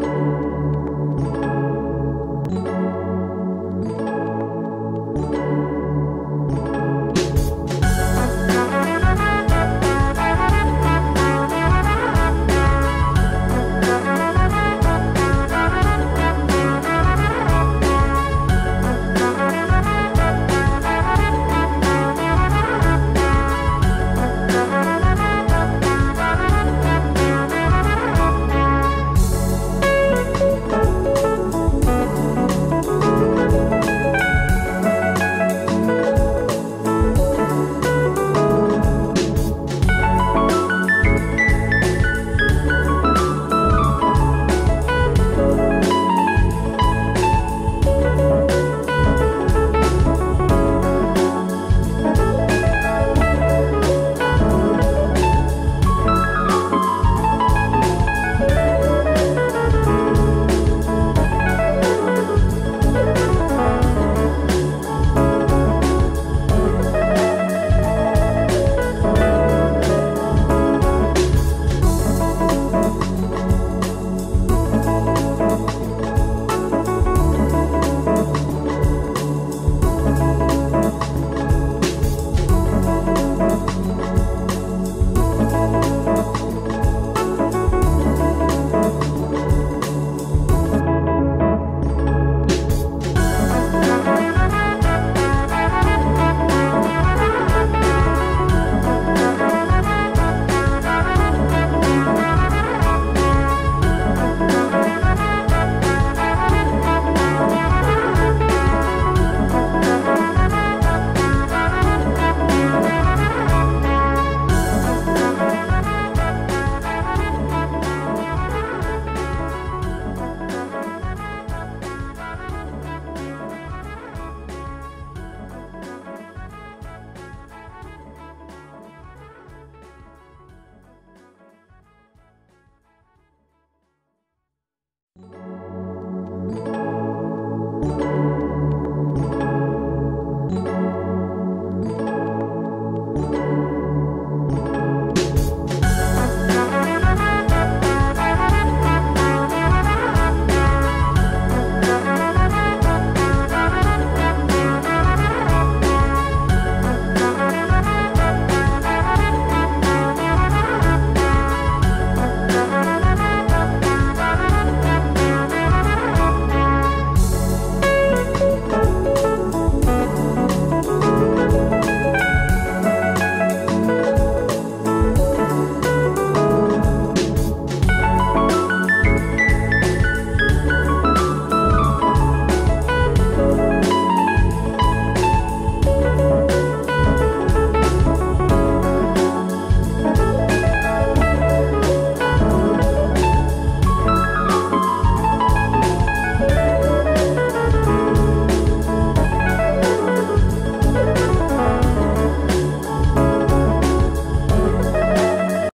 Música